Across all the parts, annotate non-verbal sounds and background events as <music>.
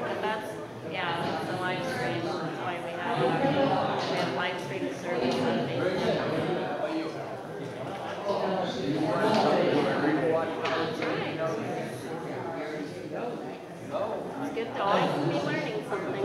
But that's, yeah, live stream, why we have, we have live stream service on Facebook. It's good be learning something.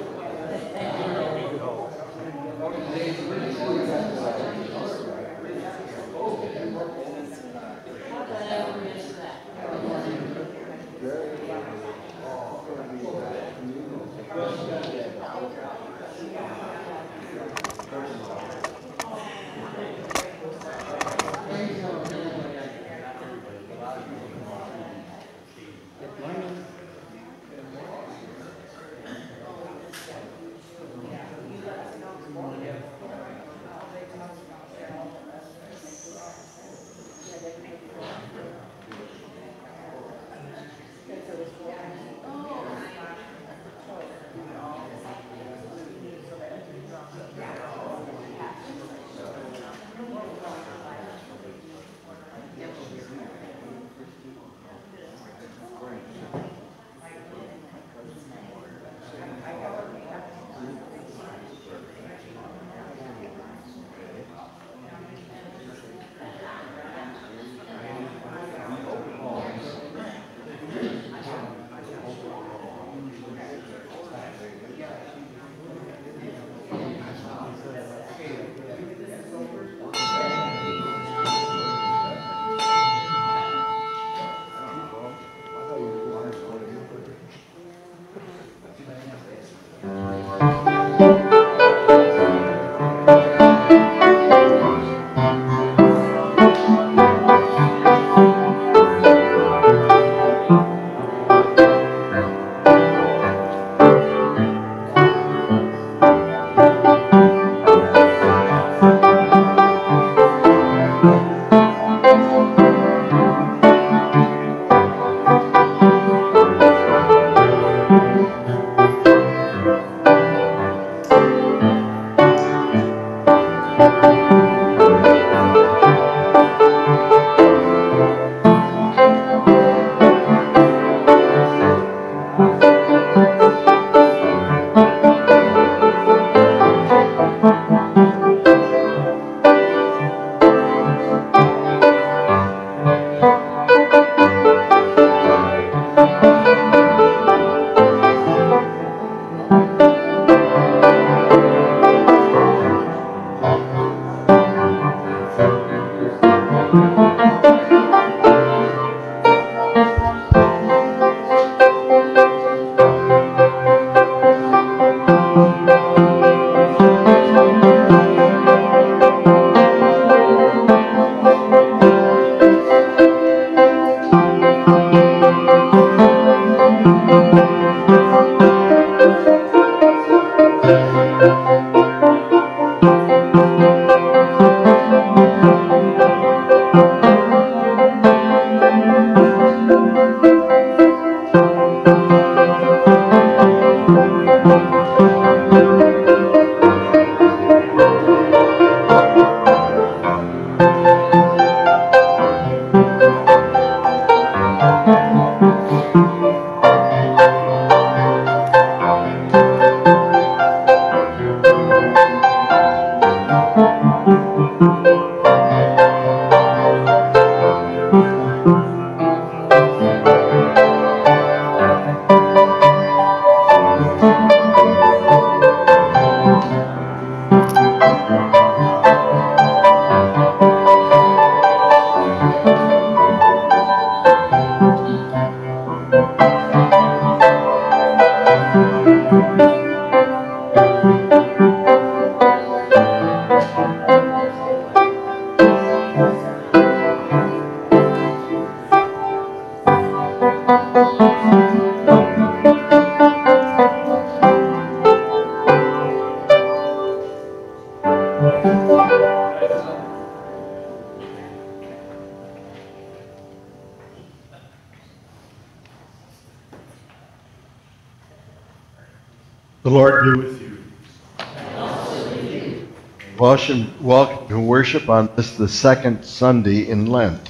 Worship on this, the second Sunday in Lent.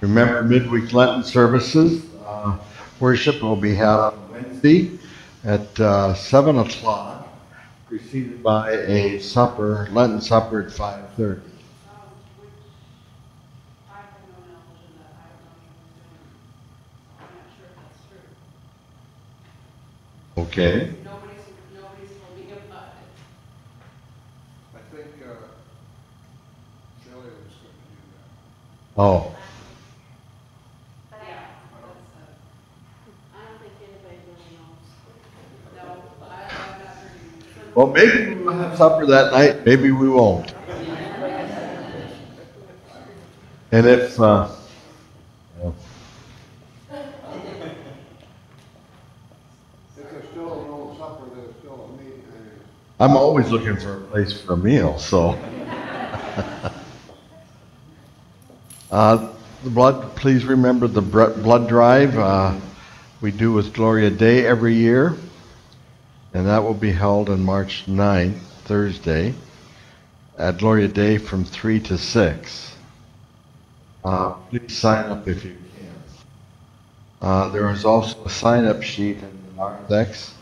Remember midweek Lenten services. Uh, worship will be held on Wednesday at uh, 7 o'clock, preceded by a supper, Lenten supper at 5.30. Okay. Nobody's, nobody's told me about it. I think, uh, Shelley was going to do Oh, Yeah, that's, uh, I don't think anybody really knows. no, I, I've not heard any. well, maybe we'll have supper that night, maybe we won't. And if, uh, If still an old supper, there's still a. I'm always looking for a place for a meal, so. <laughs> Uh, the blood, please remember the blood drive uh, we do with Gloria Dei every year, and that will be held on March 9th, Thursday, at Gloria Dei from 3 to 6. Uh, please sign up if you can. Uh, there is also a sign up sheet in the narthex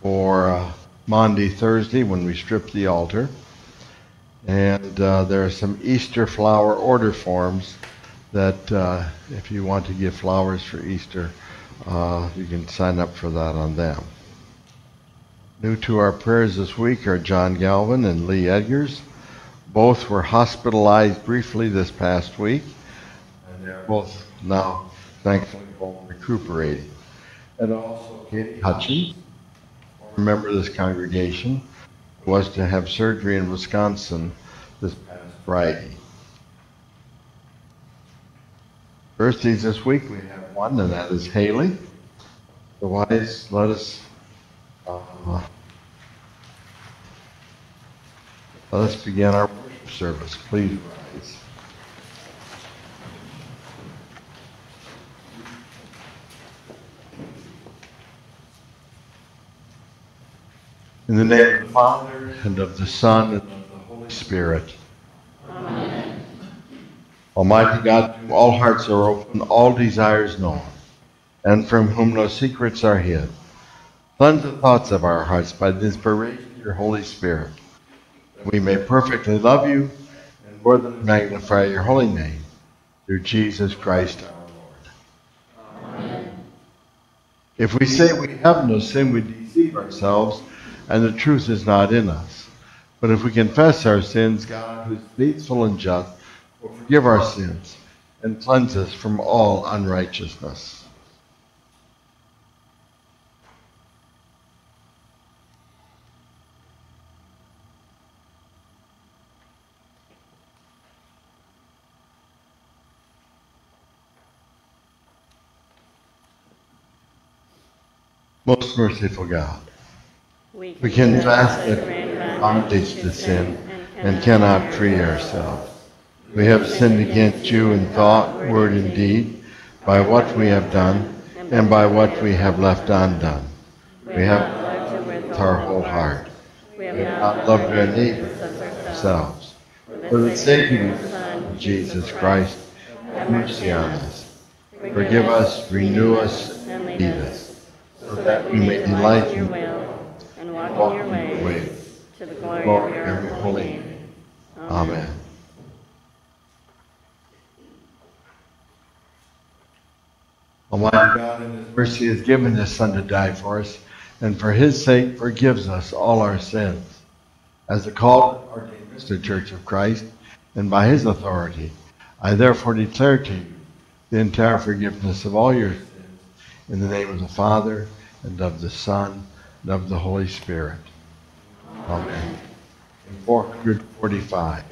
for uh, Maundy Thursday when we strip the altar. And uh, there are some Easter flower order forms that uh, if you want to give flowers for Easter, uh, you can sign up for that on them. New to our prayers this week are John Galvin and Lee Edgars. Both were hospitalized briefly this past week, and they're both now thankfully home recuperating. And also Katie Hutchins, a member of this congregation, was to have surgery in Wisconsin this past Friday. Birthdays this week, we have one, and that is Haley. Otherwise, let us uh, let us begin our worship service. Please rise. In the name of the Father, and of the Son, and of the Holy Spirit. Almighty God, to whom all hearts are open, all desires known, and from whom no secrets are hid. Cleanse the thoughts of our hearts by the inspiration of your Holy Spirit, that we may perfectly love you and more than magnify your holy name, through Jesus Christ our Lord. If we say we have no sin, we deceive ourselves, and the truth is not in us. But if we confess our sins, God, who is faithful and just, will forgive our sins and cleanse us from all unrighteousness. Most merciful God, we confess that we are bondage to sin and cannot free ourselves. We have sinned against you in thought, word, and deed, by what we have done, and by what we have left undone. We have loved with our whole heart. We have not loved our neighbors as ourselves. For the sake of Son, Jesus Christ, have mercy on us. Forgive us, renew us, and lead us, so that we may delight in your will and walk in your way, to the glory of your holy name. Amen. Almighty God in His mercy has given His Son to die for us, and for His sake forgives us all our sins. As the called ordained minister Church of Christ, and by His authority, I therefore declare to you the entire forgiveness of all your sins, in the name of the Father, and of the Son, and of the Holy Spirit. Amen. Four hundred forty-five.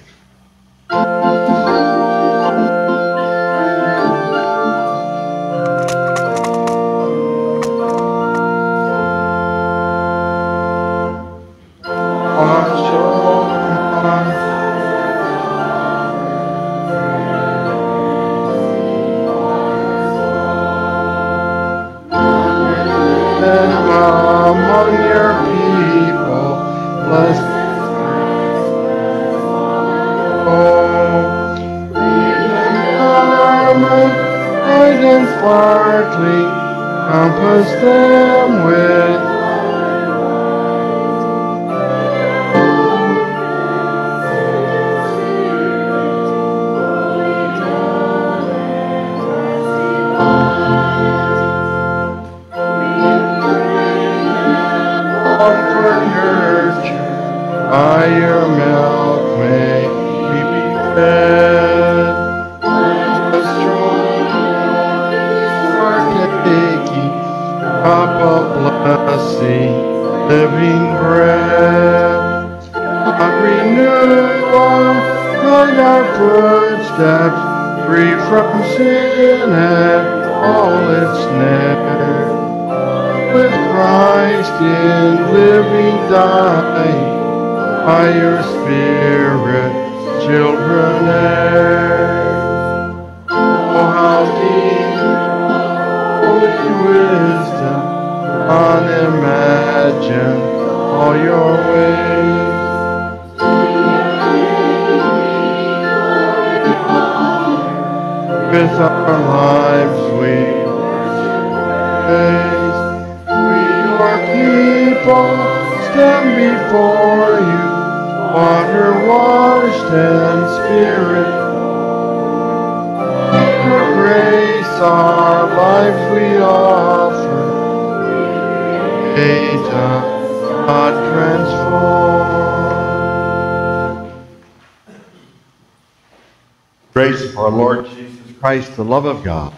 The love of God,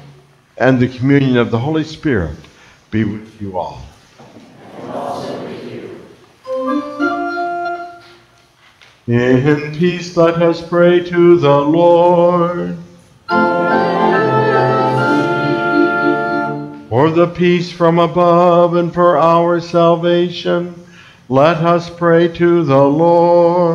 and the communion of the Holy Spirit be with you all. In peace, let us pray to the Lord. For the peace from above and for our salvation, let us pray to the Lord.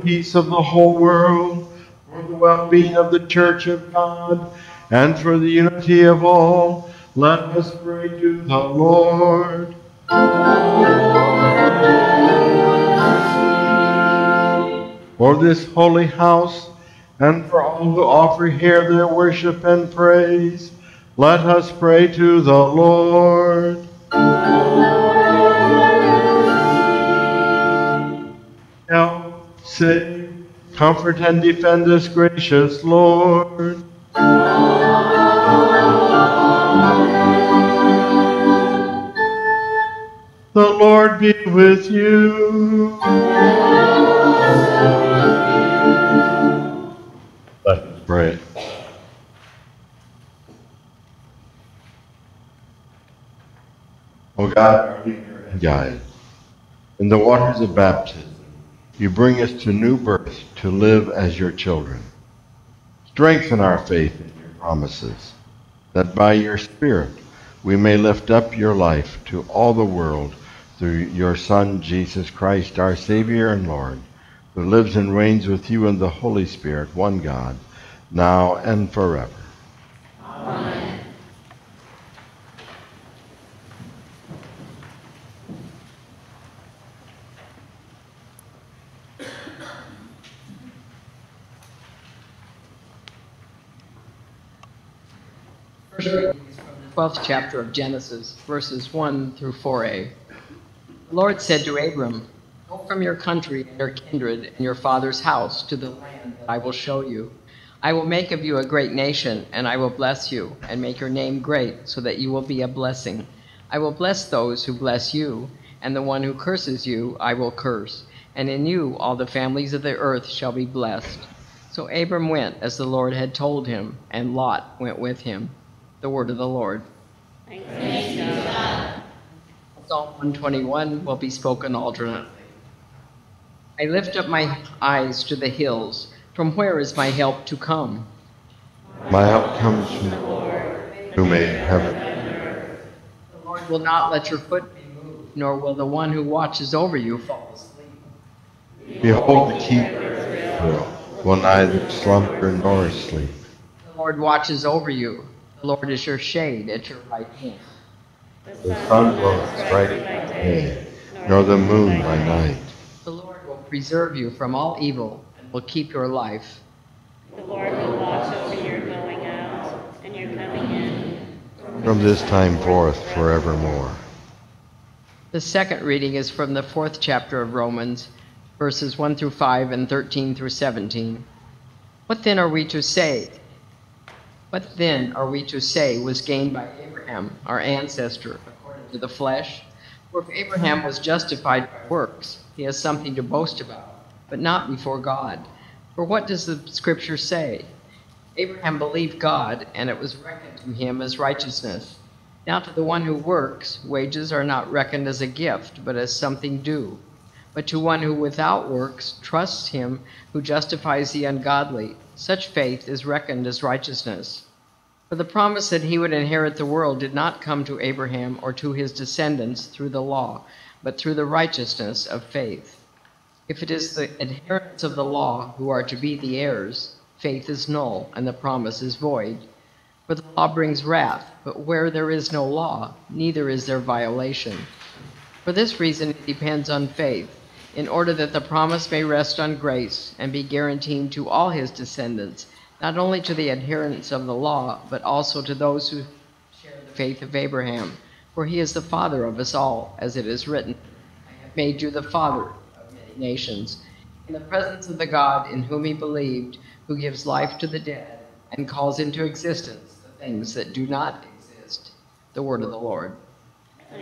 Peace of the whole world, for the well being of the Church of God, and for the unity of all, let us pray to the Lord. For this holy house, and for all who offer here their worship and praise, let us pray to the Lord. Help, save, comfort, and defend us, gracious Lord. The Lord be with you. Let us pray. O God, our leader and guide, in the waters of baptism, you bring us to new birth to live as your children. Strengthen our faith in your promises, that by your Spirit we may lift up your life to all the world through your Son, Jesus Christ, our Savior and Lord, who lives and reigns with you in the Holy Spirit, one God, now and forever. First reading is from the 12th chapter of Genesis, verses 1 through 4a. The Lord said to Abram, Go from your country and your kindred and your father's house to the land that I will show you. I will make of you a great nation, and I will bless you, and make your name great, so that you will be a blessing. I will bless those who bless you, and the one who curses you I will curse. And in you all the families of the earth shall be blessed. So Abram went as the Lord had told him, and Lot went with him. The word of the Lord. Psalm 121 will be spoken alternately. I lift up my eyes to the hills. From where is my help to come? My help comes from the Lord, who made heaven. The Lord will not let your foot be moved, nor will the one who watches over you fall asleep. Behold, the keeper of Israel will neither slumber nor sleep. The Lord watches over you. The Lord is your shade at your right hand. The sun will not strike by day, nor the moon by night. The Lord will preserve you from all evil, and will keep your life. The Lord will watch over your going out and your coming in. from this time forth forevermore. The second reading is from the fourth chapter of Romans, verses 1 through 5 and 13 through 17. What then are we to say? What then are we to say was gained by Abraham, our ancestor, according to the flesh? For if Abraham was justified by works, he has something to boast about, but not before God. For what does the scripture say? Abraham believed God, and it was reckoned to him as righteousness. Now, to the one who works, wages are not reckoned as a gift, but as something due. But to one who without works trusts him who justifies the ungodly, such faith is reckoned as righteousness. For the promise that he would inherit the world did not come to Abraham or to his descendants through the law, but through the righteousness of faith. If it is the adherents of the law who are to be the heirs, faith is null and the promise is void. For the law brings wrath, but where there is no law, neither is there violation. For this reason, it depends on faith, in order that the promise may rest on grace and be guaranteed to all his descendants, not only to the adherents of the law, but also to those who share the faith of Abraham. For he is the father of us all, as it is written, I have made you the father of many nations, in the presence of the God in whom he believed, who gives life to the dead and calls into existence the things that do not exist. The word of the Lord.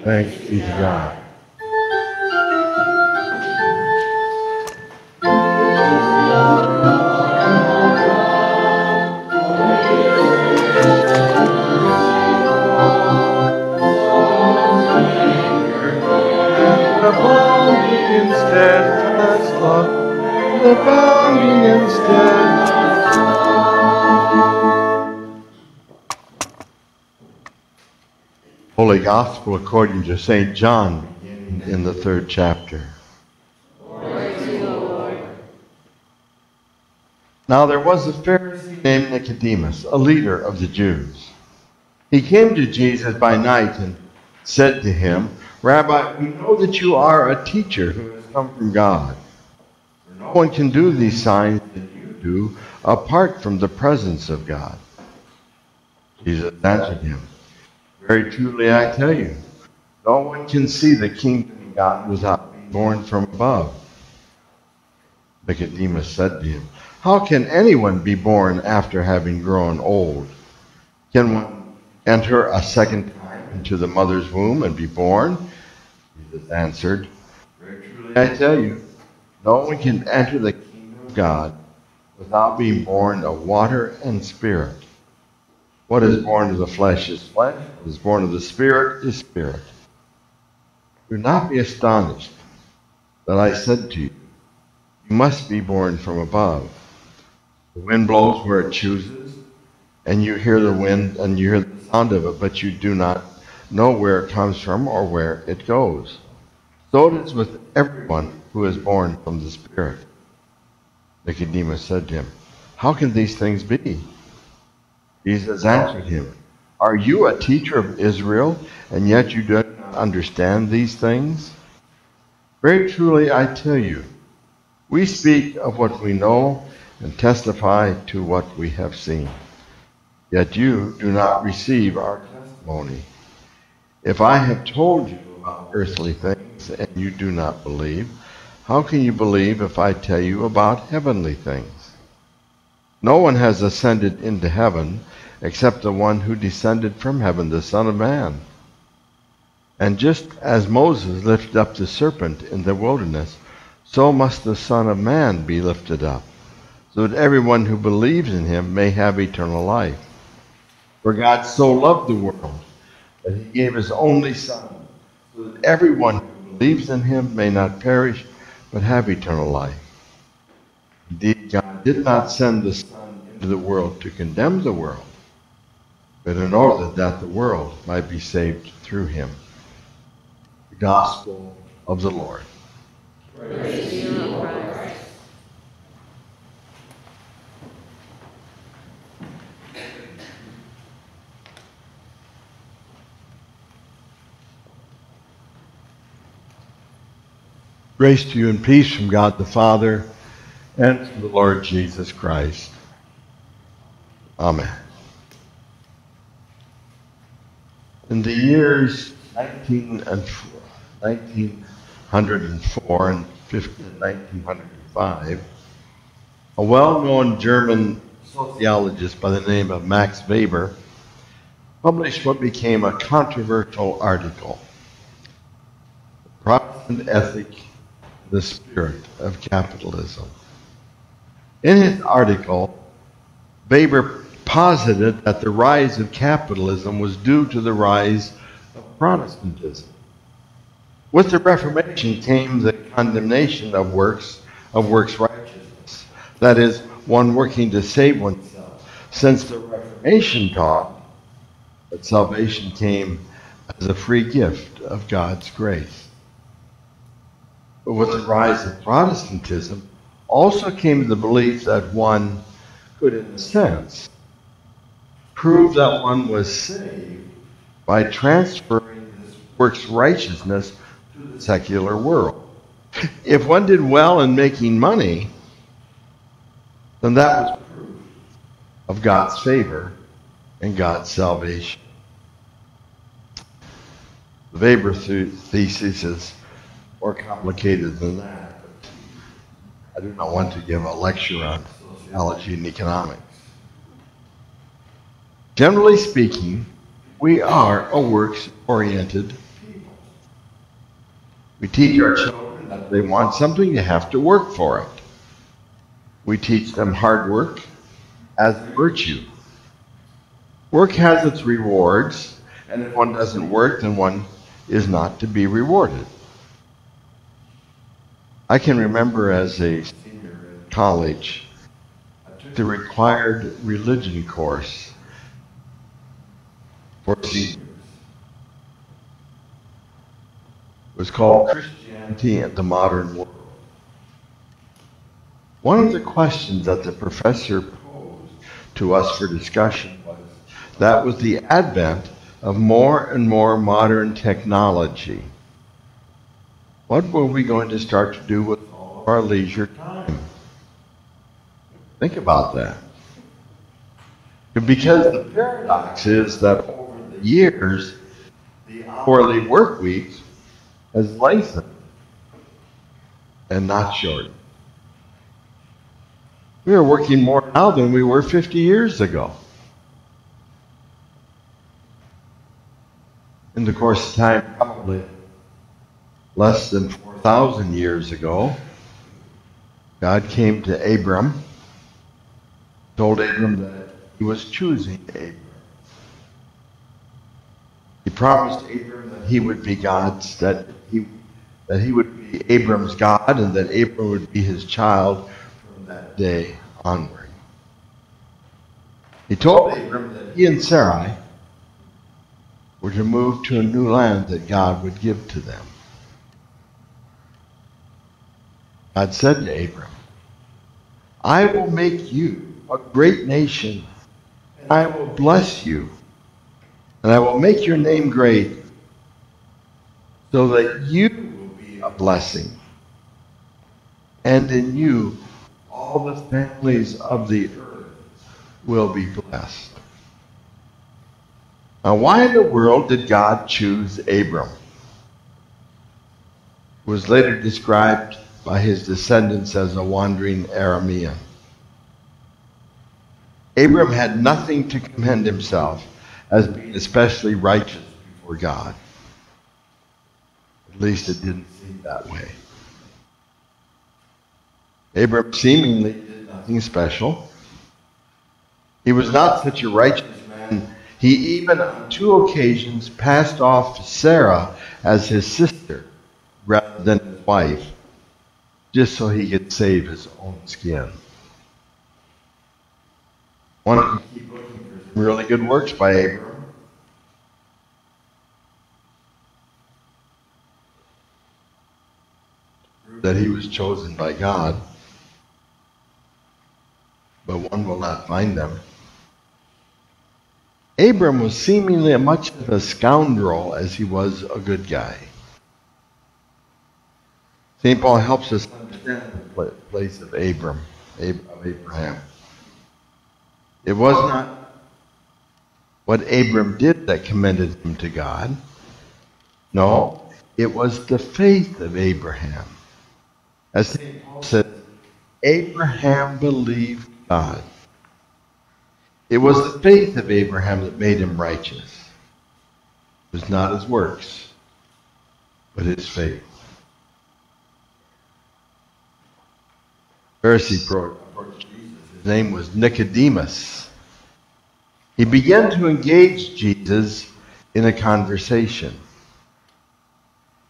Thanks be to God. Steadfast love, abounding in steadfast Holy Gospel according to St. John in the third chapter. Now there was a Pharisee named Nicodemus, a leader of the Jews. He came to Jesus by night and said to him, Rabbi, we know that you are a teacher who come from God. No one can do these signs that you do apart from the presence of God. Jesus answered him, Very truly I tell you, no one can see the kingdom of God without being born from above. Nicodemus said to him, How can anyone be born after having grown old? Can one enter a second time into the mother's womb and be born? Jesus answered, I tell you, no one can enter the kingdom of God without being born of water and spirit. What is born of the flesh is flesh, what is born of the spirit is spirit. Do not be astonished that I said to you, You must be born from above. The wind blows where it chooses, and you hear the wind and you hear the sound of it, but you do not know where it comes from or where it goes. So it is with everyone who is born from the Spirit. Nicodemus said to him, How can these things be? Jesus answered him, Are you a teacher of Israel, and yet you do not understand these things? Very truly I tell you, we speak of what we know and testify to what we have seen. Yet you do not receive our testimony. If I have told you about earthly things and you do not believe, how can you believe if I tell you about heavenly things? No one has ascended into heaven except the one who descended from heaven, the Son of Man. And just as Moses lifted up the serpent in the wilderness, so must the Son of Man be lifted up, so that everyone who believes in him may have eternal life. For God so loved the world that he gave his only Son, so that everyone believes in him may not perish, but have eternal life. Indeed, God did not send the Son into the world to condemn the world, but in order that the world might be saved through him. The Gospel of the Lord. Praise you, Grace to you and peace from God the Father and the Lord Jesus Christ. Amen. In the years 19 and 1904 and 1905, a well-known German sociologist by the name of Max Weber published what became a controversial article, Protestant Ethic, the Spirit of Capitalism. In his article, Weber posited that the rise of capitalism was due to the rise of Protestantism. With the Reformation came the condemnation of works of works righteousness, that is, one working to save oneself, since the Reformation taught that salvation came as a free gift of God's grace. With the rise of Protestantism, also came the belief that one could, in a sense, prove that one was saved by transferring this works righteousness to the secular world. If one did well in making money, then that was proof of God's favor and God's salvation. The Weber thesis is more complicated than that. I do not want to give a lecture on sociology and economics. Generally speaking, we are a works oriented people. We teach our children that they want something, you have to work for it. We teach them hard work as a virtue. Work has its rewards, and if one doesn't work, then one is not to be rewarded. I can remember as a senior in college, the required religion course for seniors. Was called Christianity and the Modern World. One of the questions that the professor posed to us for discussion was that with the advent of more and more modern technology, what were we going to start to do with all of our leisure time? Think about that. Because the paradox is that over the years, the hourly work week has lengthened and not shortened. We are working more now than we were 50 years ago. In the course of time, probably less than 4,000 years ago, God came to Abram, told Abram that he was choosing Abram. He promised Abram that he would be God's, that he, that he would be Abram's God, and that Abram would be his child from that day onward. He told Abram that he and Sarai were to move to a new land that God would give to them. God said to Abram, I will make you a great nation, and I will bless you, and I will make your name great, so that you will be a blessing. And in you, all the families of the earth will be blessed. Now, why in the world did God choose Abram? Who was later described by his descendants as a wandering Aramean. Abram had nothing to commend himself as being especially righteous before God. At least it didn't seem that way. Abram seemingly did nothing special. He was not such a righteous man. He even on two occasions passed off Sarah as his sister rather than his wife just so he could save his own skin. One looking for some really good works by Abram. That he was chosen by God, but one will not find them. Abram was seemingly as much of a scoundrel as he was a good guy. St. Paul helps us understand the place of Abram, of Abraham. It was not what Abram did that commended him to God. No, it was the faith of Abraham. As St. Paul said, Abraham believed God. It was the faith of Abraham that made him righteous. It was not his works, but his faith. Pharisee approached Jesus. His name was Nicodemus. He began to engage Jesus in a conversation.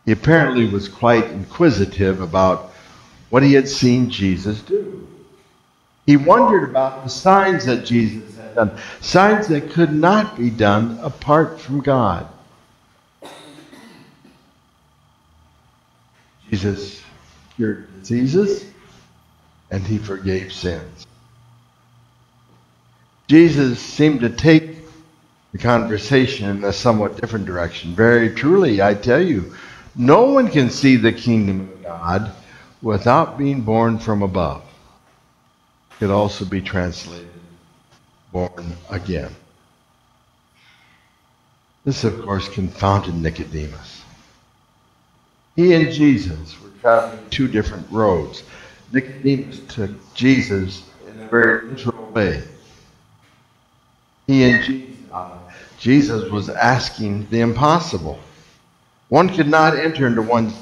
He apparently was quite inquisitive about what he had seen Jesus do. He wondered about the signs that Jesus had done, signs that could not be done apart from God. Jesus cured diseases and he forgave sins. Jesus seemed to take the conversation in a somewhat different direction. Very truly, I tell you, no one can see the kingdom of God without being born from above. It Could also be translated born again. This, of course, confounded Nicodemus. He and Jesus were traveling two different roads. Nicodemus took Jesus in a very literal way. He and Jesus, Jesus was asking the impossible. One could not enter into one's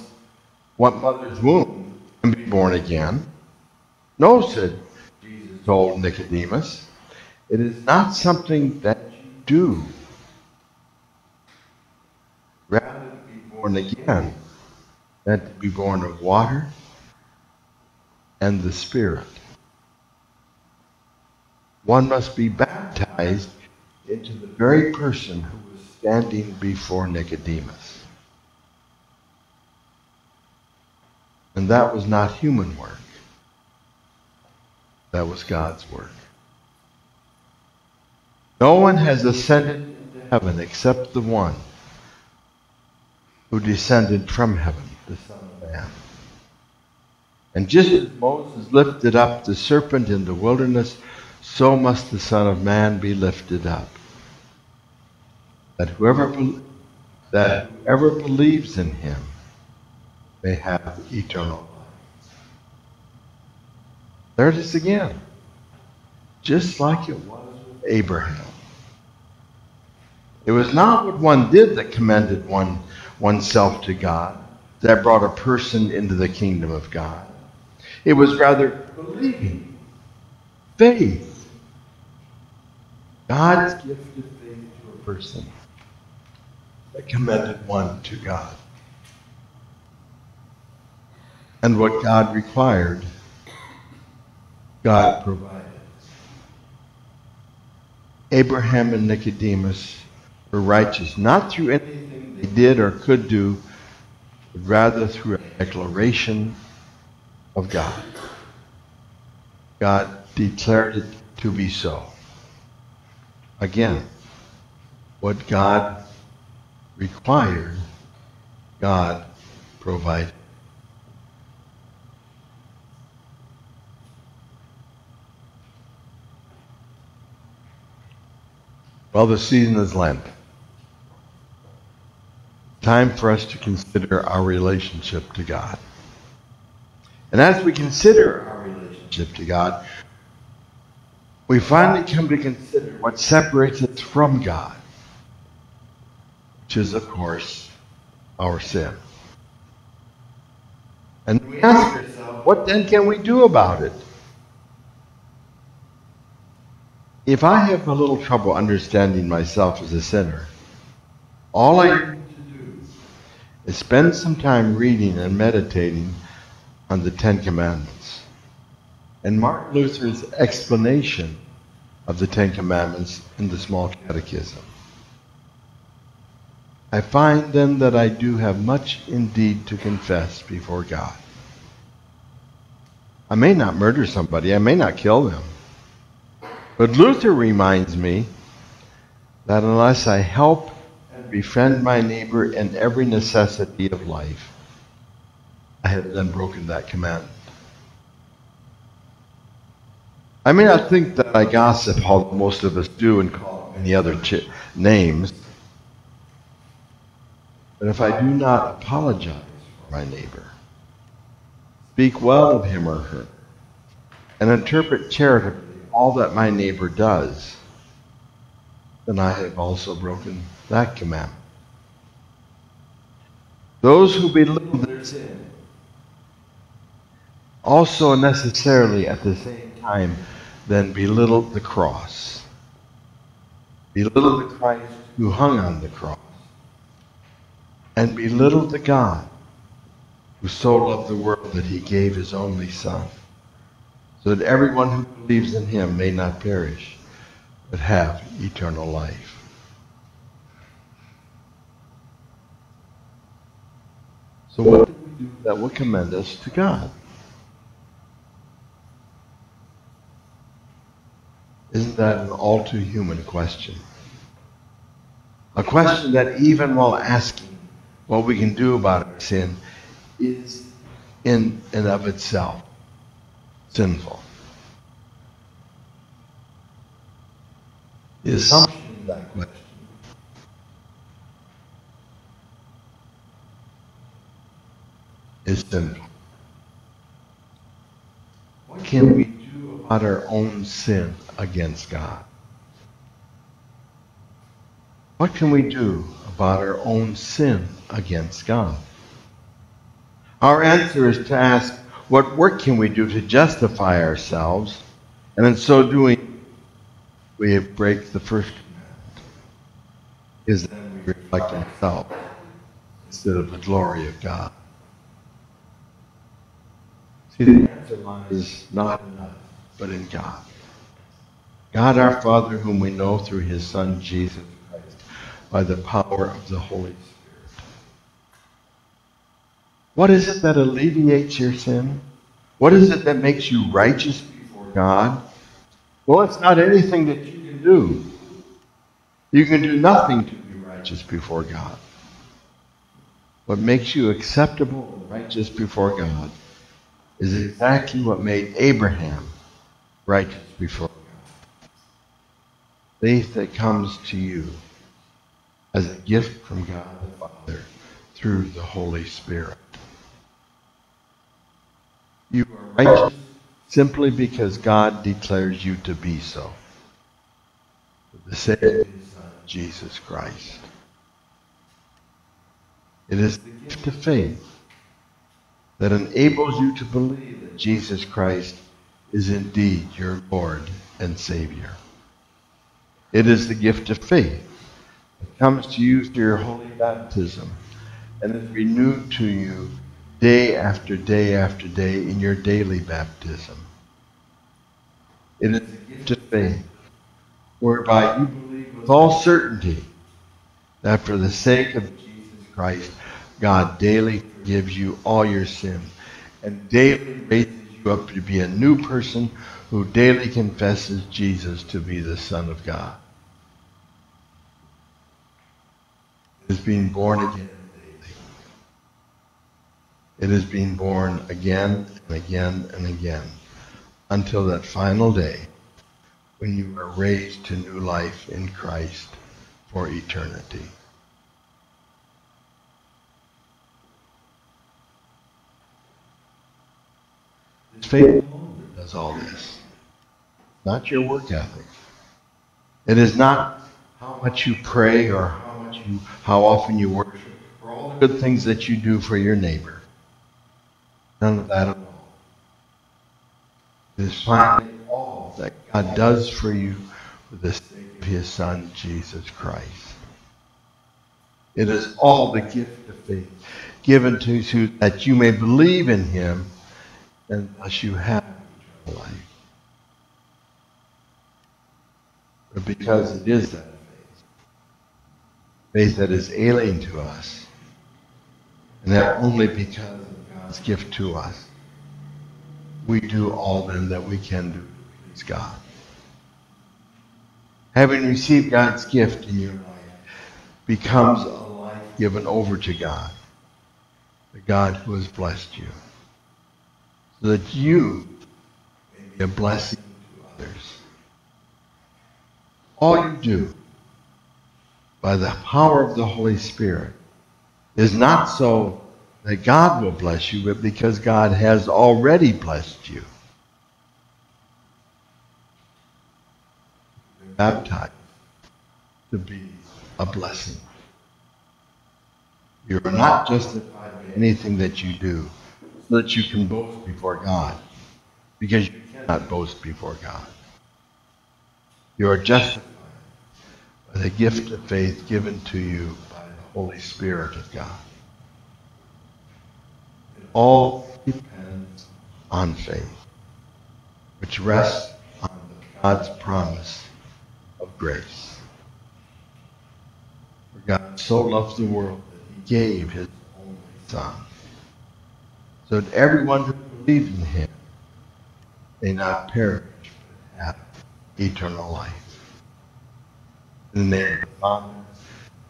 what mother's womb and be born again. No, said Jesus told Nicodemus. It is not something that you do. Rather to be born again than to be born of water and the Spirit. One must be baptized into the very person who was standing before Nicodemus. And that was not human work. That was God's work. No one has ascended into heaven except the one who descended from heaven, the Son. And just as Moses lifted up the serpent in the wilderness, so must the Son of Man be lifted up. That whoever, that whoever believes in him may have eternal life. There it is again. Just like it was with Abraham. It was not what one did that commended one oneself to God, that brought a person into the kingdom of God. It was rather believing, faith. God's gift of faith to a person that commended one to God. And what God required, God provided. Abraham and Nicodemus were righteous, not through anything they did or could do, but rather through a declaration of God. God declared it to be so. Again, what God required, God provided. Well, the season is Lent. Time for us to consider our relationship to God. And as we consider our relationship to God, we finally come to consider what separates us from God, which is, of course, our sin. And we ask ourselves, what then can we do about it? If I have a little trouble understanding myself as a sinner, all I need to do is spend some time reading and meditating on the Ten Commandments. And Martin Luther's explanation of the Ten Commandments in the Small Catechism. I find then that I do have much indeed to confess before God. I may not murder somebody, I may not kill them. But Luther reminds me that unless I help and befriend my neighbor in every necessity of life, I have then broken that commandment. I may not think that I gossip, how most of us do, and call any other names. But if I do not apologize for my neighbor, speak well of him or her, and interpret charitably all that my neighbor does, then I have also broken that commandment. Those who belittle their sin also necessarily at the same time then belittle the cross. Belittle the Christ who hung on the cross. And belittle the God who so loved the world that he gave his only Son, so that everyone who believes in him may not perish, but have eternal life. So what do we do that will commend us to God? Isn't that an all too human question? A question that even while asking what we can do about our sin is in and of itself sinful. The assumption of that question is sinful. What can we do about our own sin against God? What can we do about our own sin against God? Our answer is to ask, what work can we do to justify ourselves? And in so doing, we break the first commandment. Is that we reflect ourselves instead of the glory of God. See, the answer lies not in us, but in God. God our Father, whom we know through his Son Jesus Christ, by the power of the Holy Spirit. What is it that alleviates your sin? What is it that makes you righteous before God? Well, it's not anything that you can do. You can do nothing to be righteous before God. What makes you acceptable and righteous before God is exactly what made Abraham righteous before God. Faith that comes to you as a gift from God the Father through the Holy Spirit. You are righteous simply because God declares you to be so. For the sake of Son, Jesus Christ. It is the gift of faith that enables you to believe that Jesus Christ is indeed your Lord and Savior. It is the gift of faith that comes to you through your holy baptism and is renewed to you day after day after day in your daily baptism. It is the gift of faith whereby you believe with all certainty that for the sake of Jesus Christ, God daily forgives you all your sins and daily raises up to be a new person who daily confesses Jesus to be the Son of God. It is being born again daily. It is being born again and again and again until that final day when you are raised to new life in Christ for eternity. Faith does all this, not your work ethic. It is not how much you pray or how much you, how often you worship, or all the good things that you do for your neighbor. None of that at all. It is finally all that God does for you for the sake of His Son Jesus Christ. It is all the gift of faith given to you that you may believe in Him and thus you have eternal life. But because it is that faith, faith that is alien to us, and that only because of God's gift to us, we do all then that we can do to please God. Having received God's gift in your life becomes a life given over to God, the God who has blessed you so that you may be a blessing to others. All you do by the power of the Holy Spirit is not so that God will bless you, but because God has already blessed you. Baptized to be a blessing. You are not justified by anything that you do so that you can boast before God, because you cannot boast before God. You are justified by the gift of faith given to you by the Holy Spirit of God. It all depends on faith, which rests on God's promise of grace. For God so loved the world that he gave his only Son, so that everyone who believes in him may not perish but have eternal life. In the name of the Father,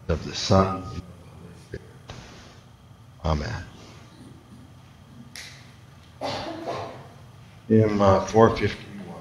of the Son, and of the Holy Spirit. Amen. Hymn uh, 451.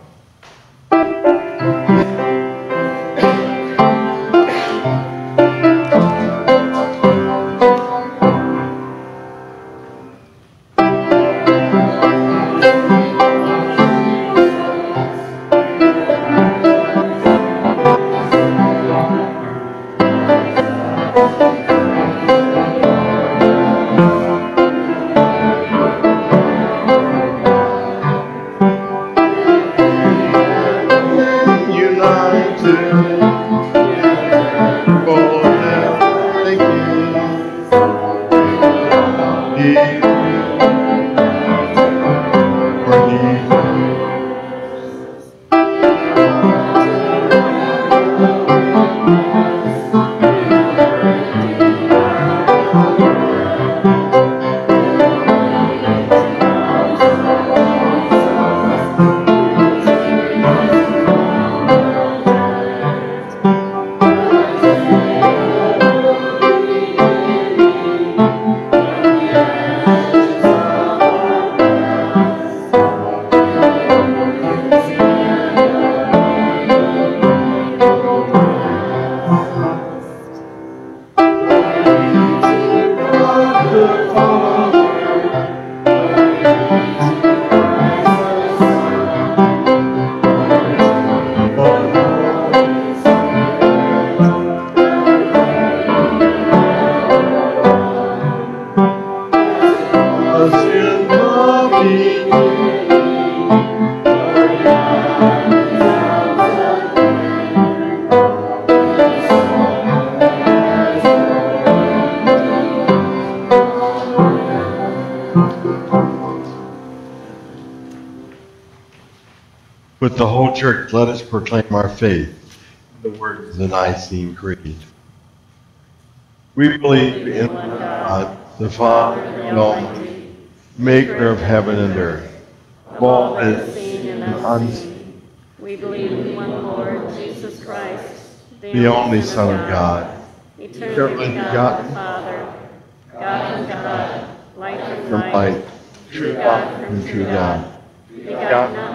Church, let us proclaim our faith in the words of the Nicene Creed. We believe in God, the Father Almighty, maker of heaven and earth, of all that is seen and unseen, We believe in one Lord, Jesus Christ, the only Son of God, eternally begotten. Father, God from God, light from light, true God from true God, begotten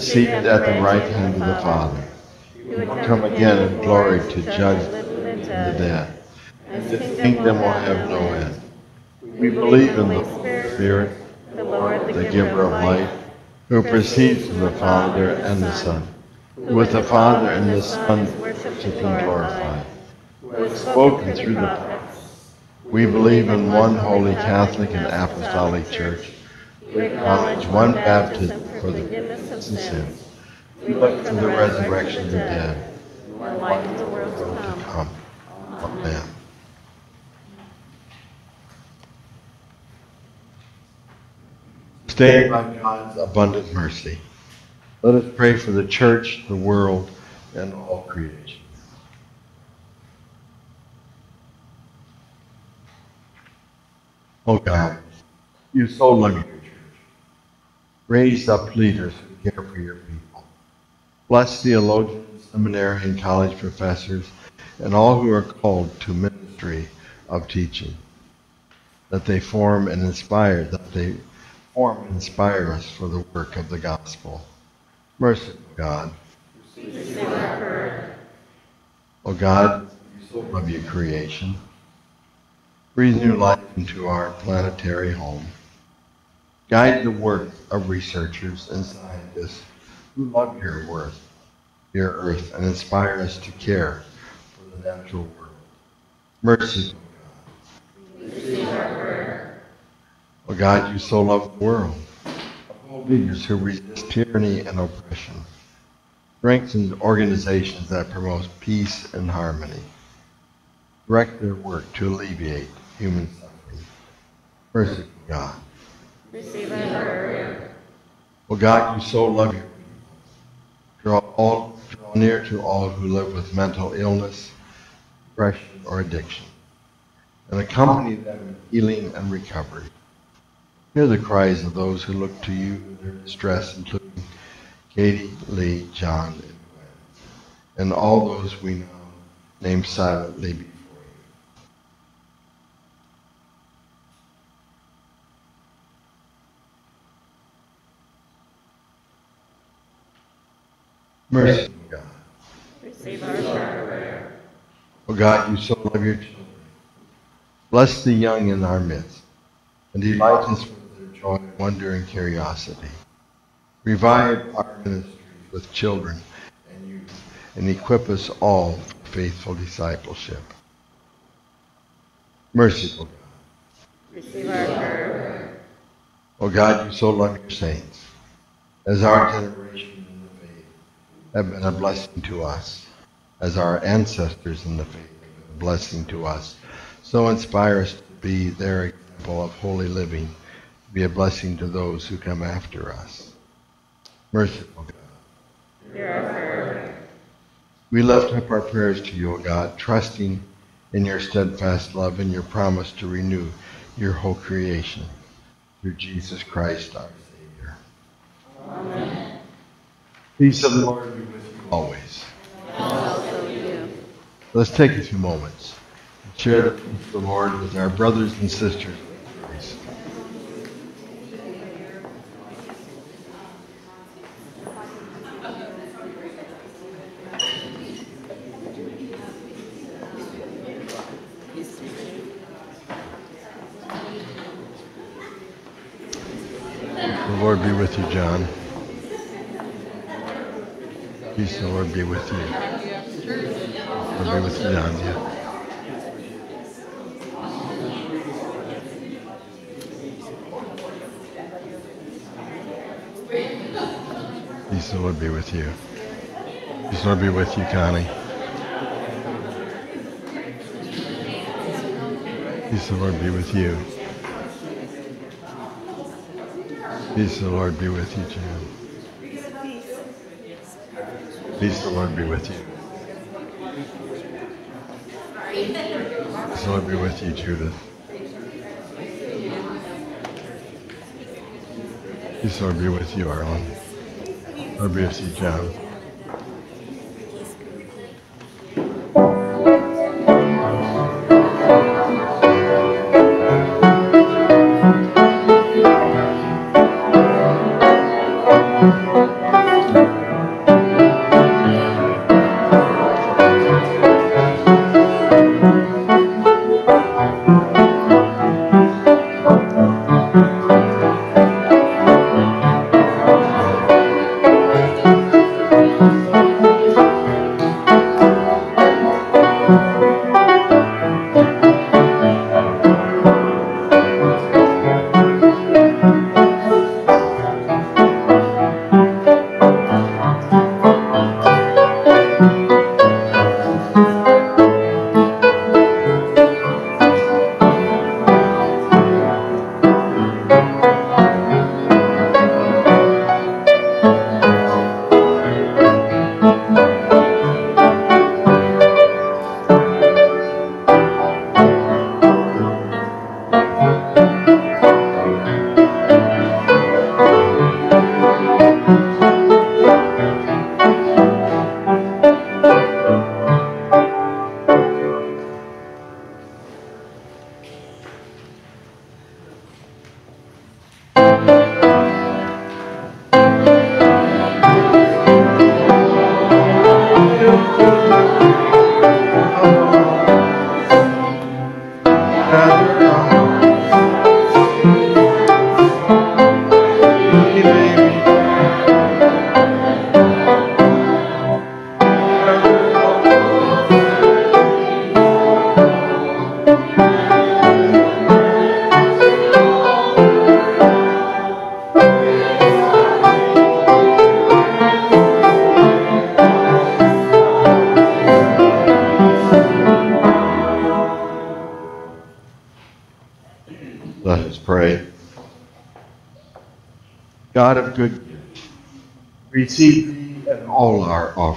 seated at the right hand of the Father. He will come again in glory to judge the dead. And his kingdom will have no end. We believe in the Holy Spirit, the Lord, the giver of life, who proceeds from the Father and the Son, who with the Father and the Son is worshipped and glorified, who has spoken through the prophets. We believe in one holy Catholic and Apostolic Church. We acknowledge one baptism for the forgiveness of sins. We look for the resurrection of the dead and life of the world to come. Amen. Stay by God's abundant mercy. Let us pray for the church, the world, and all creation. Oh God, you so love church. Raise up leaders who care for your people. Bless theologians, seminary, and college professors, and all who are called to ministry of teaching. That they form and inspire, that they form and inspire us for the work of the gospel. Merciful God. O God, love your creation. Breathe new life into our planetary home. Guide the work of researchers and scientists who love your work, your earth, and inspire us to care for the natural world. Merciful God. O God, you so love the world. Uphold leaders who resist tyranny and oppression. Strengthen organizations that promote peace and harmony. Direct their work to alleviate human suffering. Merciful God. Receive our prayer. O God, you so love you. Draw, all, draw near to all who live with mental illness, depression, or addiction, and accompany them in healing and recovery. Hear the cries of those who look to you in their distress, including Katie, Lee, John, and all those we now name silently you. God. Receive our prayer. O God, you so love your children. Bless the young in our midst, and delight us with their joy, wonder, and curiosity. Revive our ministries with children and youth, and equip us all for faithful discipleship. Merciful God. Receive our prayer. O God, you so love your saints, as our generation in the faith have been a blessing to us, as our ancestors in the faith have been a blessing to us. So inspire us to be their example of holy living, be a blessing to those who come after us. Merciful God. Hear our prayer. We lift up our prayers to you, O God, trusting in your steadfast love and your promise to renew your whole creation through Jesus Christ our Savior. Amen. Peace of the Lord be with you always. Let's take a few moments and share the peace of the Lord with our brothers and sisters in Christ. The Lord be with you, John. Peace of the Lord be with you. Lord be with. Yeah. Peace the Lord be with you. Peace the Lord be with you, Connie. Peace the Lord be with you. Peace the Lord be with you, Jan. Of the Lord be with you. The Lord be with you, Judith. Peace Lord be with you, Arlen. Lord be with you, John.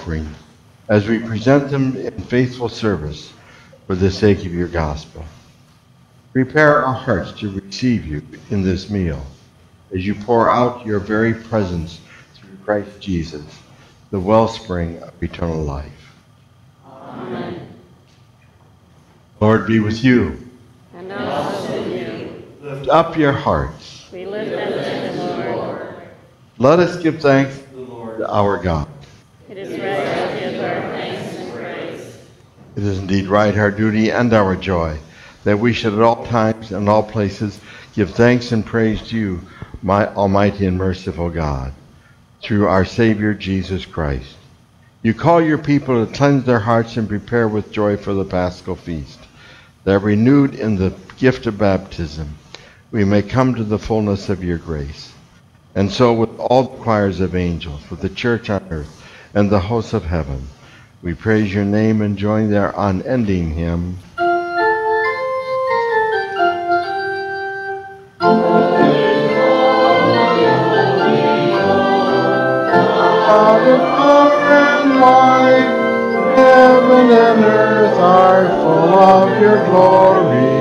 Our offerings as we present them in faithful service for the sake of your gospel. Prepare our hearts to receive you in this meal as you pour out your very presence through Christ Jesus, the wellspring of eternal life. Amen. Lord be with you. And also with you. Lift up your hearts. We lift them to the Lord. Let us give thanks to the Lord our God. It is right to give our thanks and praise. It is indeed right, our duty and our joy, that we should at all times and all places give thanks and praise to you, my almighty and merciful God, through our Savior Jesus Christ. You call your people to cleanse their hearts and prepare with joy for the paschal feast, that renewed in the gift of baptism, we may come to the fullness of your grace. And so, with all the choirs of angels, with the church on earth, and the hosts of heaven, we praise your name and join their unending hymn. God of power and light, heaven and earth are full of your glory.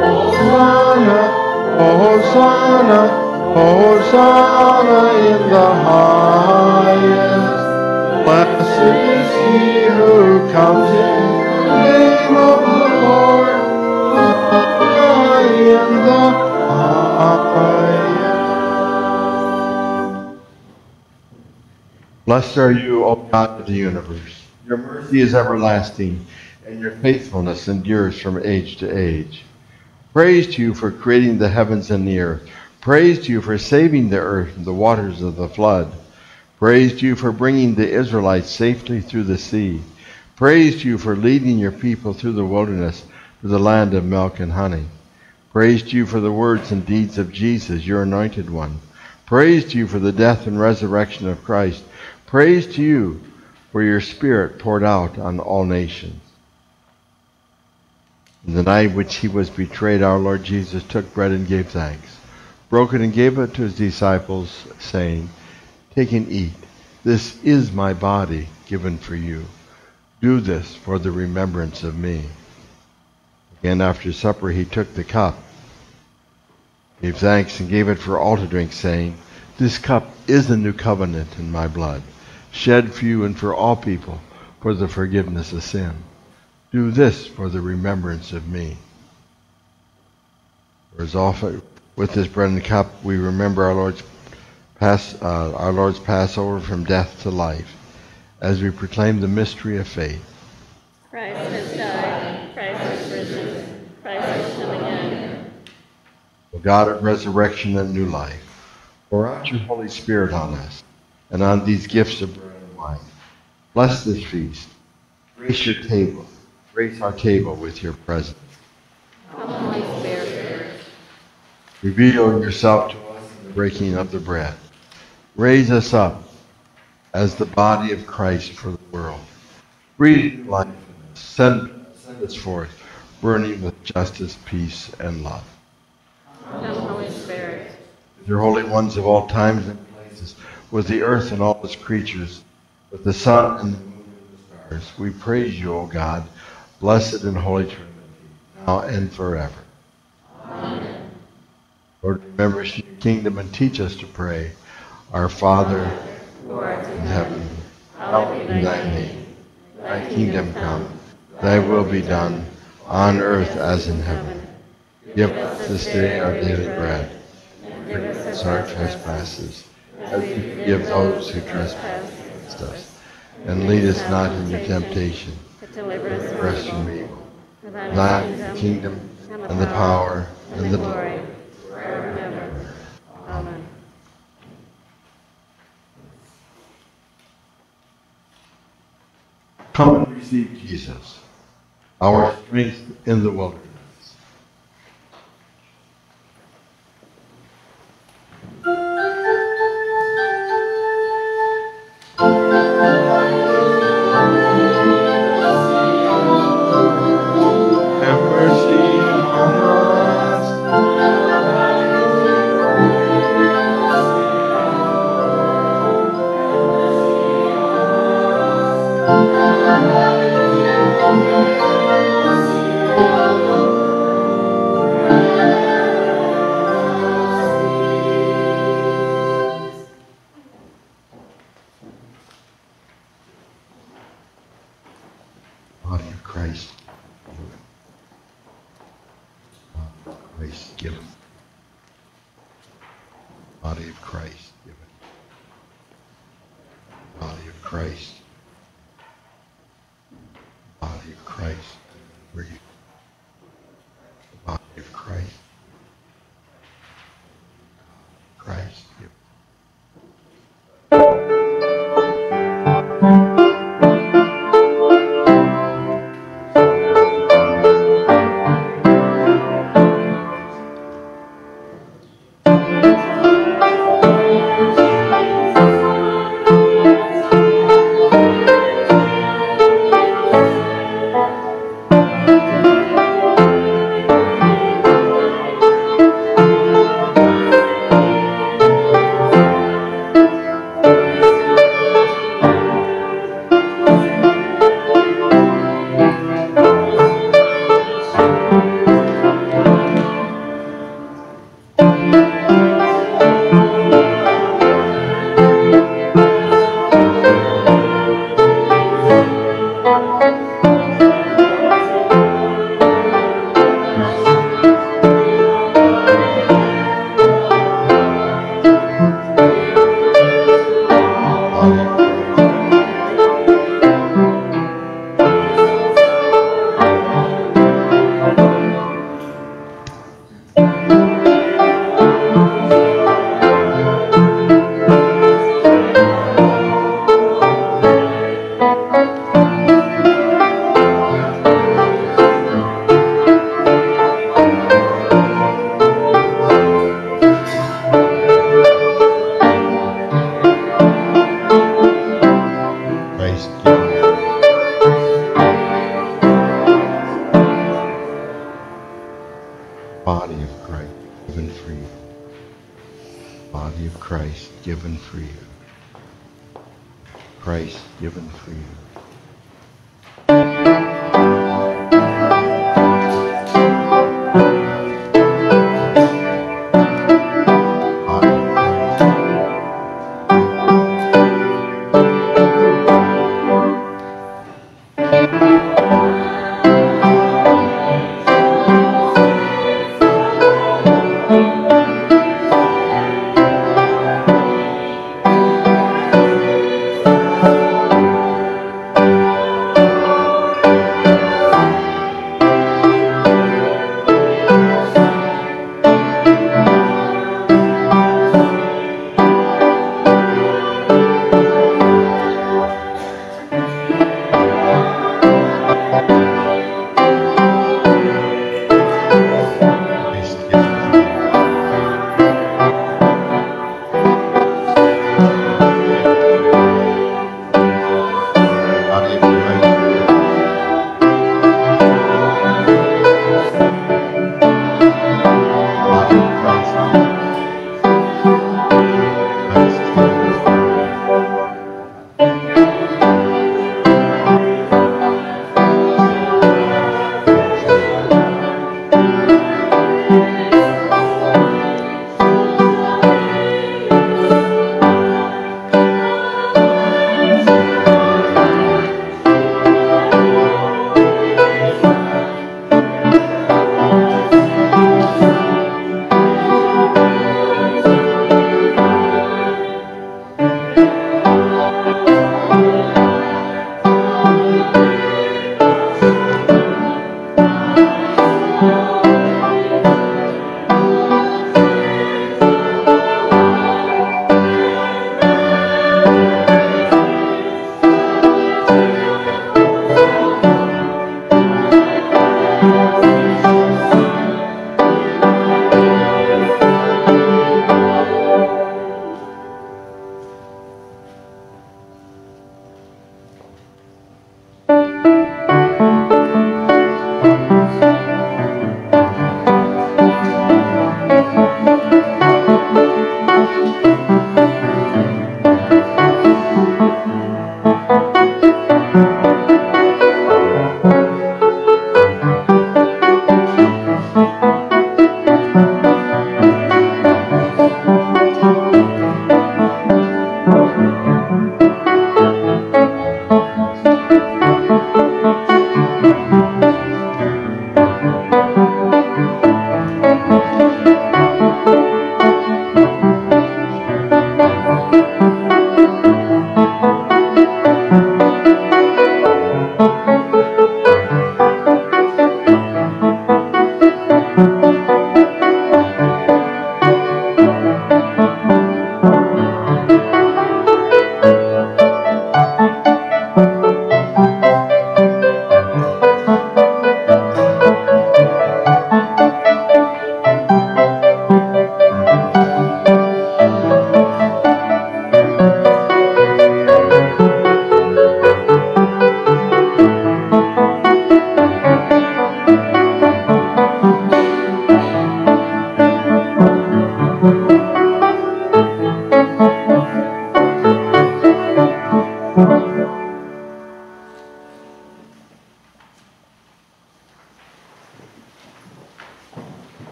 Hosanna, Hosanna, Hosanna in the highest. Who comes in the name of the Lord. High in the highest. Blessed are you, O God of the universe. Your mercy is everlasting, and your faithfulness endures from age to age. Praise to you for creating the heavens and the earth. Praise to you for saving the earth from the waters of the flood. Praise to you for bringing the Israelites safely through the sea. Praised you for leading your people through the wilderness to the land of milk and honey. Praised you for the words and deeds of Jesus, your anointed one. Praised you for the death and resurrection of Christ. Praised to you for your Spirit poured out on all nations. In the night which he was betrayed, our Lord Jesus took bread and gave thanks, broke it and gave it to his disciples, saying, Take and eat. This is my body given for you. Do this for the remembrance of me. Again, after supper, he took the cup, gave thanks, and gave it for all to drink, saying, This cup is the new covenant in my blood, shed for you and for all people for the forgiveness of sin. Do this for the remembrance of me. For as often with this bread and cup we remember our Lord's pass, uh, our Lord's Passover from death to life, as we proclaim the mystery of faith. Christ has died. Christ has risen. Christ will come again. O God of resurrection and new life, pour out your Holy Spirit on us and on these gifts of bread and wine. Bless this feast. Grace your table. Grace our table with your presence. Come, Holy Spirit. Reveal yourself to us in the breaking of the bread. Raise us up as the body of Christ for the world. Breathe life in us. Send, send us forth, burning with justice, peace, and love. Come, Holy Spirit. your holy ones of all times and places, with the earth and all its creatures, with the sun and the moon and the stars. We praise you, O God, blessed and holy Trinity, now and forever. Amen. Lord, remember your kingdom and teach us to pray. Our Father Who art in heaven, hallowed be thy name. Thy kingdom come, thy will be done, on earth as in heaven. Give us this day our daily bread. Us Forgive us our trespasses, as we forgive those who trespass against us. And lead us not into temptation, but deliver us from evil. evil. For thine Thine is is the the kingdom, and the power, and the glory. glory, forever and ever. Amen. Come and receive Jesus, our strength in the wilderness.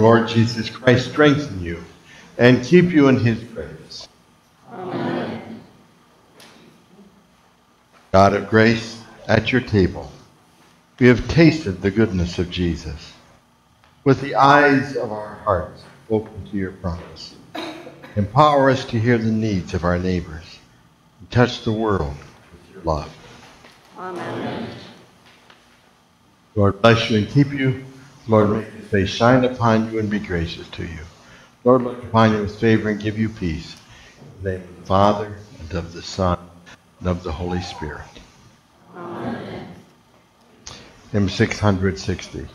Our Lord Jesus Christ strengthen you and keep you in his grace. Amen. God of grace, at your table, we have tasted the goodness of Jesus. With the eyes of our hearts open to your promise, empower us to hear the needs of our neighbors and touch the world with your love. Amen. Lord bless you and keep you. Lord face shine upon you and be gracious to you. Lord look upon you with favor and give you peace. In the name of the Father, and of the Son, and of the Holy Spirit. Amen. Hymn 660.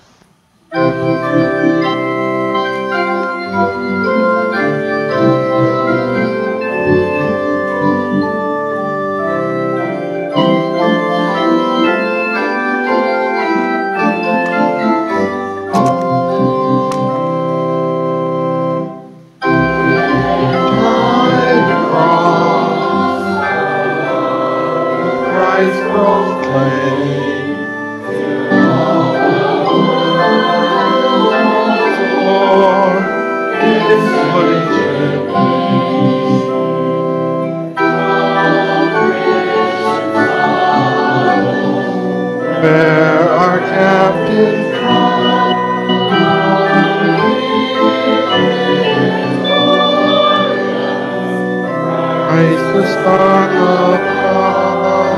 Christ the Son of God.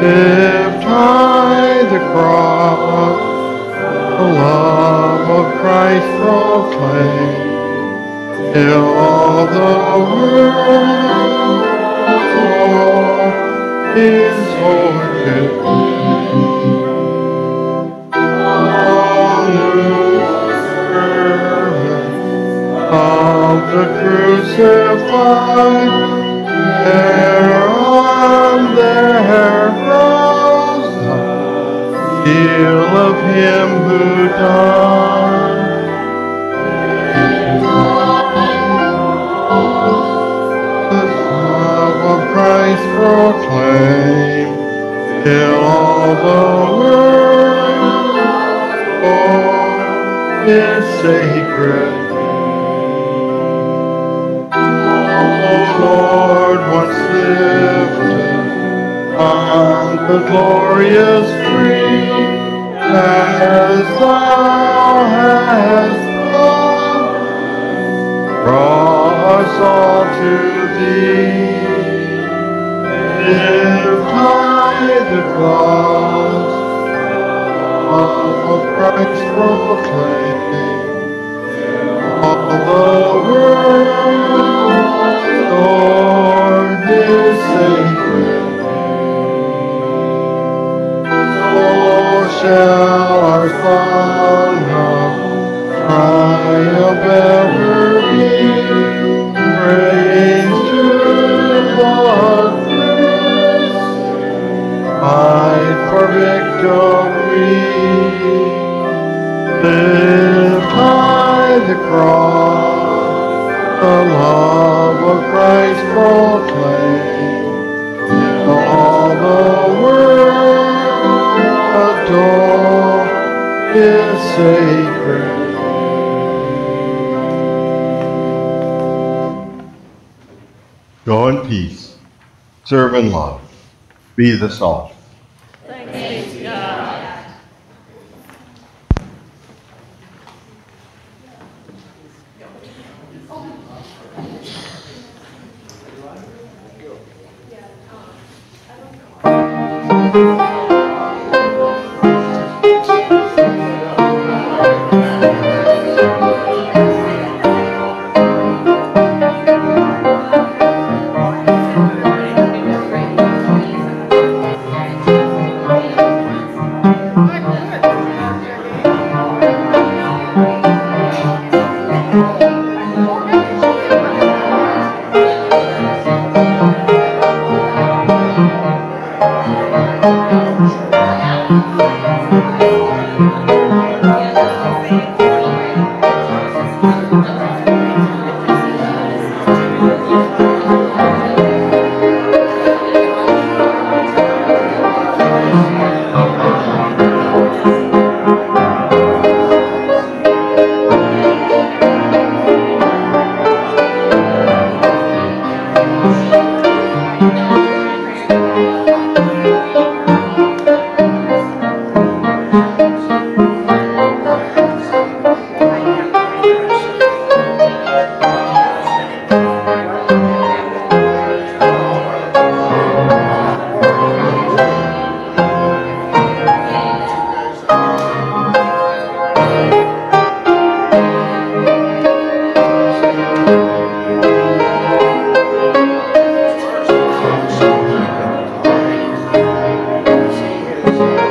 Lift high the cross, the love of Christ proclaim. Till all the world His orchid. The crucified, there on their cross, the seal of Him who died. The love of Christ proclaim, till all the world is sacred. Lord, once lifted on the glorious tree, as thou hast promised, draw us all to thee. Lift high the cross of Christ proclaim. Our song of triumph ever be? To fight for victory. Lift high the cross, the love of Christ proclaim. Sacred. Go in peace, serve in love, be the salt. Thank